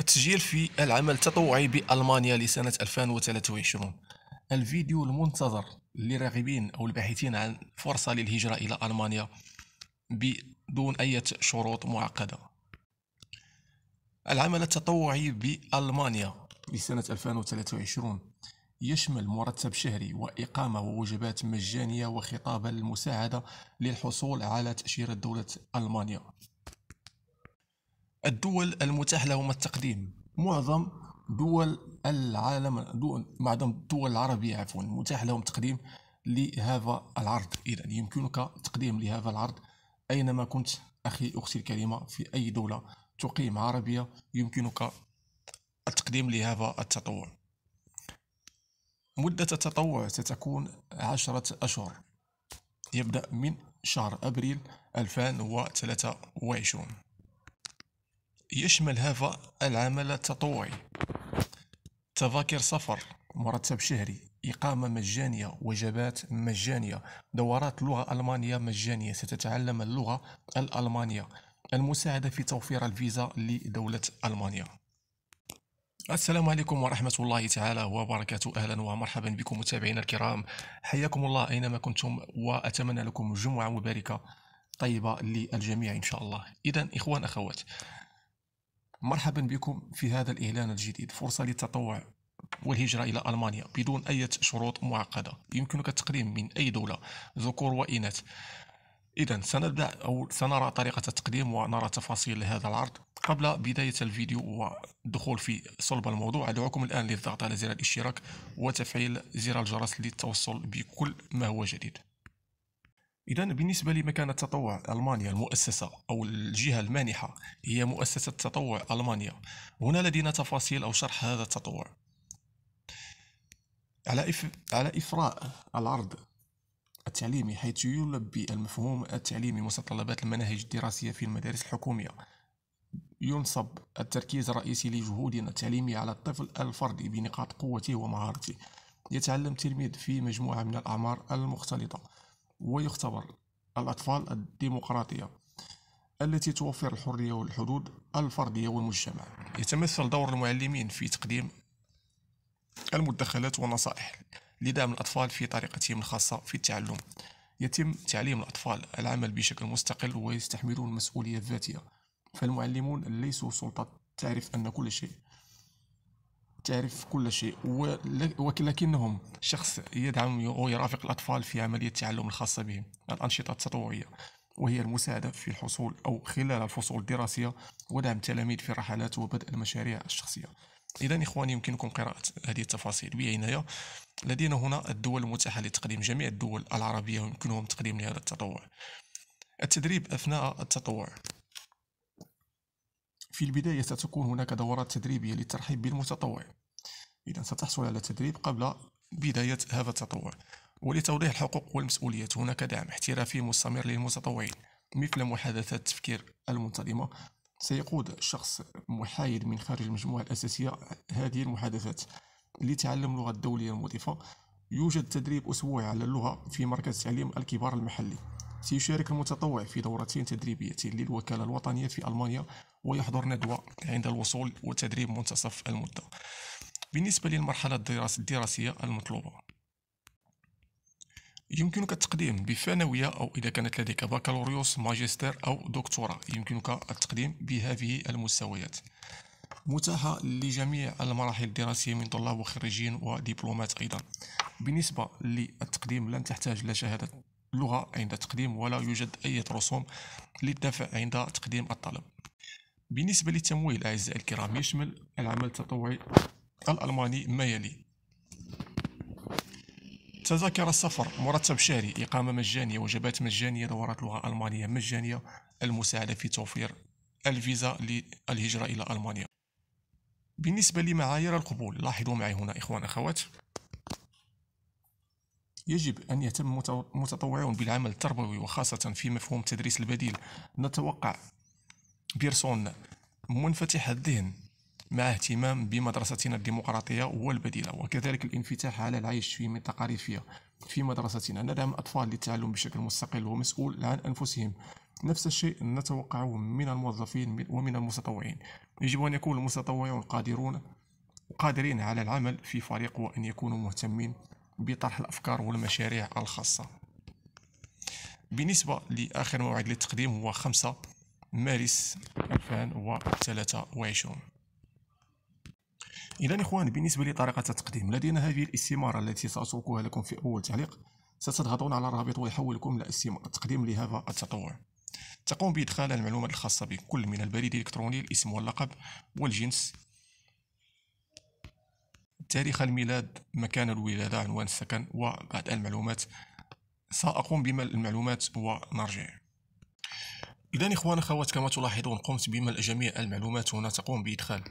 التسجيل في العمل التطوعي بألمانيا لسنة 2023 الفيديو المنتظر للراغبين أو الباحثين عن فرصة للهجرة إلى ألمانيا بدون أي شروط معقدة. العمل التطوعي بألمانيا لسنة 2023 يشمل مرتب شهري وإقامة ووجبات مجانية وخطابا للمساعدة للحصول على تأشيرة دولة ألمانيا. الدول المتاح لهم التقديم. معظم دول العالم دول معظم الدول العربية عفوا متاح لهم تقديم لهذا العرض. إذا يمكنك تقديم لهذا العرض أينما كنت. أخي أختي الكريمة في أي دولة تقيم عربية يمكنك التقديم لهذا التطوع. مدة التطوع ستكون عشرة أشهر. يبدأ من شهر أبريل 2023 يشمل هذا العمل التطوعي. تذاكر سفر مرتب شهري إقامة مجانية وجبات مجانية دورات لغة ألمانية مجانية ستتعلم اللغة الألمانية. المساعدة في توفير الفيزا لدولة ألمانيا. السلام عليكم ورحمة الله تعالى وبركاته. أهلا ومرحبا بكم متابعينا الكرام. حياكم الله أينما كنتم وأتمنى لكم جمعة مباركة طيبة للجميع إن شاء الله. إذا إخوان أخوات مرحبا بكم في هذا الإعلان الجديد. فرصة للتطوع والهجرة إلى ألمانيا بدون أي شروط معقدة. يمكنك التقديم من أي دولة. ذكور وإناث. إذا سنبدأ أو سنرى طريقة التقديم ونرى تفاصيل هذا العرض. قبل بداية الفيديو والدخول في صلب الموضوع أدعوكم الآن للضغط على زر الاشتراك وتفعيل زر الجرس للتوصل بكل ما هو جديد. إذا بالنسبة لمكان التطوع ألمانيا المؤسسة أو الجهة المانحة هي مؤسسة تطوع ألمانيا. هنا لدينا تفاصيل أو شرح هذا التطوع. على إف... على إفراء العرض التعليمي حيث يلبي المفهوم التعليمي متطلبات المناهج الدراسية في المدارس الحكومية. ينصب التركيز الرئيسي لجهودنا التعليمية على الطفل الفردي بنقاط قوته ومهارته. يتعلم التلميذ في مجموعة من الأعمار المختلطة. ويختبر الأطفال الديمقراطية التي توفر الحرية والحدود الفردية والمجتمع. يتمثل دور المعلمين في تقديم المدخلات والنصائح لدعم الأطفال في طريقتهم الخاصة في التعلم. يتم تعليم الأطفال العمل بشكل مستقل ويستحملون المسؤولية الذاتية فالمعلمون ليسوا سلطة تعرف أن كل شيء تعرف كل شيء ولكنهم شخص يدعم ويرافق الأطفال في عملية التعلم الخاصة بهم. الأنشطة التطوعية وهي المساعدة في الحصول أو خلال الفصول الدراسية ودعم التلاميذ في الرحلات وبدء المشاريع الشخصية. إذا إخواني يمكنكم قراءة هذه التفاصيل بعناية. لدينا هنا الدول المتاحة لتقديم جميع الدول العربية يمكنهم تقديم لهذا التطوع. التدريب أثناء التطوع. في البداية ستكون هناك دورات تدريبية للترحيب بالمتطوع. إذا ستحصل على تدريب قبل بداية هذا التطوع. ولتوضيح الحقوق والمسؤوليات هناك دعم احترافي مستمر للمتطوعين مثل محادثات التفكير المنتظمة سيقود شخص محايد من خارج المجموعة الأساسية هذه المحادثات لتعلم اللغة الدولية المضيفة. يوجد تدريب أسبوعي على اللغة في مركز تعليم الكبار المحلي. سيشارك المتطوع في دورتين تدريبيتين للوكالة الوطنية في ألمانيا ويحضر ندوة عند الوصول وتدريب منتصف المدة. بالنسبة للمرحلة الدراسية المطلوبة يمكنك التقديم بثانوية أو إذا كانت لديك بكالوريوس ماجستير أو دكتوراه. يمكنك التقديم بهذه المستويات. متاحة لجميع المراحل الدراسية من طلاب وخريجين ودبلومات أيضا. بالنسبة للتقديم لن تحتاج إلى شهادة لغة عند التقديم ولا يوجد أي رسوم للدفع عند تقديم الطلب بالنسبة للتمويل أعزائي الكرام يشمل العمل التطوعي الألماني ما يلي. تذاكر السفر مرتب شهري إقامة مجانية وجبات مجانية دورات لغة ألمانية مجانية المساعدة في توفير الفيزا للهجرة إلى ألمانيا. بالنسبة لمعايير القبول لاحظوا معي هنا إخوان أخوات. يجب أن يتم متطوعون بالعمل التربوي وخاصة في مفهوم التدريس البديل. نتوقع بيرسون منفتح الذهن مع اهتمام بمدرستنا الديمقراطية والبديلة وكذلك الانفتاح على العيش في منطقة ريفية في مدرستنا. ندعم الأطفال للتعلم بشكل مستقل ومسؤول عن أنفسهم. نفس الشيء نتوقعه من الموظفين ومن المتطوعين. يجب أن يكون المتطوعون قادرون قادرين على العمل في فريق وأن يكونوا مهتمين بطرح الأفكار والمشاريع الخاصة. بالنسبة لآخر موعد للتقديم هو 5 مارس 2023 إذا إخوان بالنسبة لطريقة التقديم لدينا هذه الاستمارة التي سأتركها لكم في أول تعليق. ستضغطون على الرابط ويحولكم إلى التقديم لهذا التطوع. تقوم بإدخال المعلومات الخاصة بكل من البريد الإلكتروني الاسم واللقب والجنس. تاريخ الميلاد مكان الولادة عنوان السكن وبعض المعلومات. سأقوم بملء المعلومات ونرجع. إذا إخوان أخوات كما تلاحظون قمت بملء جميع المعلومات هنا تقوم بإدخال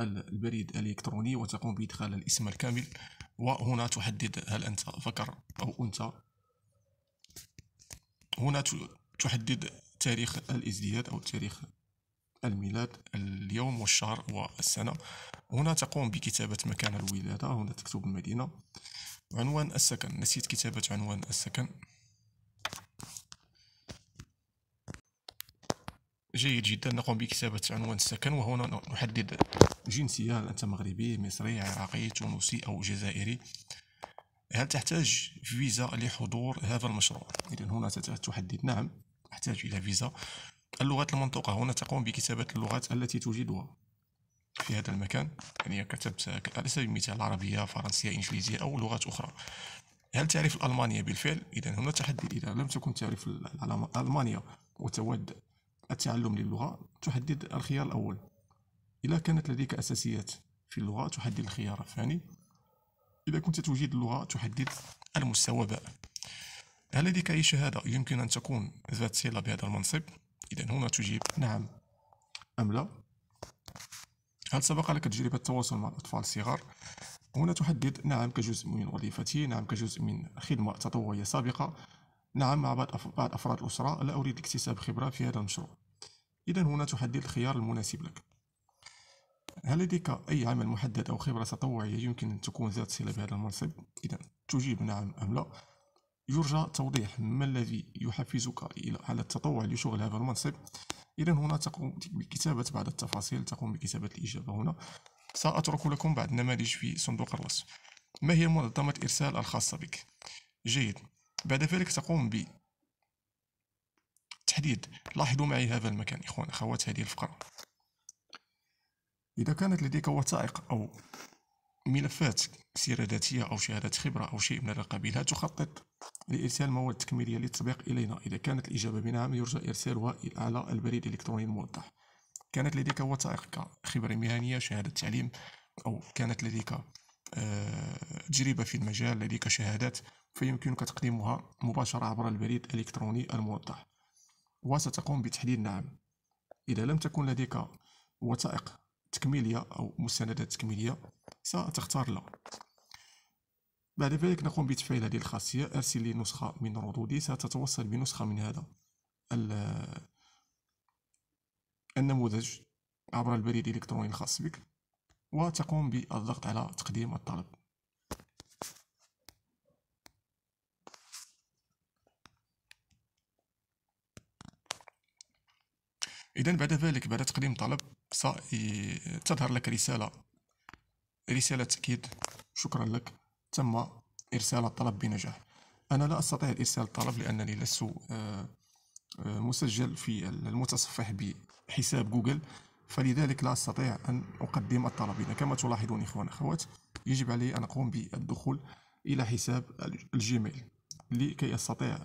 البريد الإلكتروني وتقوم بإدخال الاسم الكامل وهنا تحدد هل أنت ذكر أو أنثى. هنا تحدد تاريخ الازدياد أو تاريخ الميلاد اليوم والشهر والسنة. هنا تقوم بكتابة مكان الولادة هنا تكتب المدينة. عنوان السكن نسيت كتابة عنوان السكن. جيد جدا نقوم بكتابة عنوان السكن. وهنا نحدد جنسية هل أنت مغربي مصري عراقي تونسي أو جزائري. هل تحتاج فيزا لحضور هذا المشروع؟ إذا هنا تحدد نعم أحتاج إلى فيزا. اللغات المنطوقة هنا تقوم بكتابة اللغات التي توجدها في هذا المكان. يعني كتبت على سبيل المثال العربية فرنسية إنجليزية أو لغات أخرى؟ هل تعرف الألمانية بالفعل؟ إذا هنا تحدد إذا لم تكن تعرف الألمانية وتود التعلم للغة تحدد الخيار الأول. إذا كانت لديك أساسيات في اللغة تحدد الخيار الثاني. إذا كنت تجيد اللغة تحدد المستوى باء هل لديك أي شهادة يمكن أن تكون ذات صلة بهذا المنصب؟ إذا هنا تجيب. نعم. أم لا؟ هل سبق لك تجربة التواصل مع الأطفال الصغار؟ هنا تحدد نعم كجزء من وظيفتي نعم كجزء من خدمة تطوعية سابقة نعم مع بعض أفراد الأسرة لا أريد اكتساب خبرة في هذا المشروع. إذا هنا تحدد الخيار المناسب لك. هل لديك أي عمل محدد أو خبرة تطوعية يمكن أن تكون ذات صلة بهذا المنصب؟ إذا تجيب نعم أم لا. يرجى توضيح ما الذي يحفزك على التطوع لشغل هذا المنصب. إذا هنا تقوم بكتابة بعض التفاصيل تقوم بكتابة الإجابة هنا. سأترك لكم بعض النماذج في صندوق الوصف ما هي منظمة إرسال الخاصة بك؟ جيد. بعد ذلك تقوم ب تحديد لاحظوا معي هذا المكان إخوان أخوات هذه الفقرة. إذا كانت لديك وثائق أو ملفات سيرة ذاتية أو شهادة خبرة أو شيء من هذا القبيل لا تخطط لإرسال مواد تكميلية للتطبيق إلينا. إذا كانت الإجابة بنعم يرجى إرسالها على البريد الإلكتروني الموضح. كانت لديك وثائق خبرة مهنية شهادة تعليم أو كانت لديك تجربة في المجال لديك شهادات فيمكنك تقديمها مباشرة عبر البريد الإلكتروني الموضح. وستقوم بتحديد نعم. إذا لم تكن لديك وثائق تكميلية أو مستندات تكميلية ستختار لا. بعد ذلك نقوم بتفعيل هذه الخاصية. أرسل لي نسخة من ردودي ستتوصل بنسخة من هذا النموذج عبر البريد الإلكتروني الخاص بك. وتقوم بالضغط على تقديم الطلب. إذا بعد ذلك بعد تقديم طلب ستظهر لك رسالة رسالة تأكيد. شكرا لك. تم إرسال الطلب بنجاح. أنا لا أستطيع إرسال الطلب لأنني لست آه، آه، مسجل في المتصفح بحساب جوجل. فلذلك لا أستطيع أن أقدم الطلب إذا كما تلاحظون إخوان أخوات يجب علي أن أقوم بالدخول إلى حساب الجيميل لكي أستطيع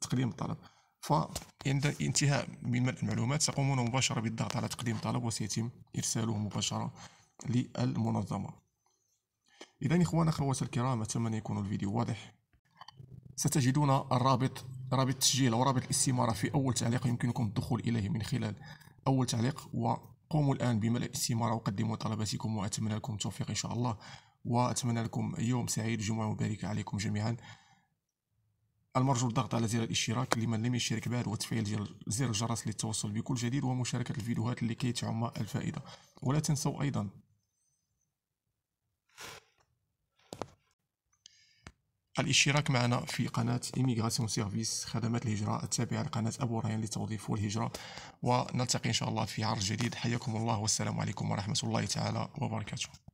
تقديم الطلب. فعند انتهاء من ملء المعلومات تقومون مباشرة بالضغط على تقديم طلب وسيتم إرساله مباشرة للمنظمة. إذا إخوان أخوات الكرام أتمنى يكون الفيديو واضح. ستجدون الرابط رابط التسجيل أو رابط الاستمارة في أول تعليق يمكنكم الدخول إليه من خلال أول تعليق وقوموا الآن بملء الاستمارة وقدموا طلباتكم وأتمنى لكم التوفيق إن شاء الله وأتمنى لكم يوم سعيد جمعة مباركة عليكم جميعا. المرجو الضغط على زر الاشتراك لمن لم يشترك بعد وتفعيل زر الجرس للتوصل بكل جديد ومشاركة الفيديوهات لكي تعم الفائدة. ولا تنسوا أيضا الاشتراك معنا في قناة Immigration Service خدمات الهجرة التابعة لقناة أبو ريان للتوظيف والهجرة. ونلتقي إن شاء الله في عرض جديد. حياكم الله والسلام عليكم ورحمة الله تعالى وبركاته.